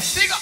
njengefini Piga,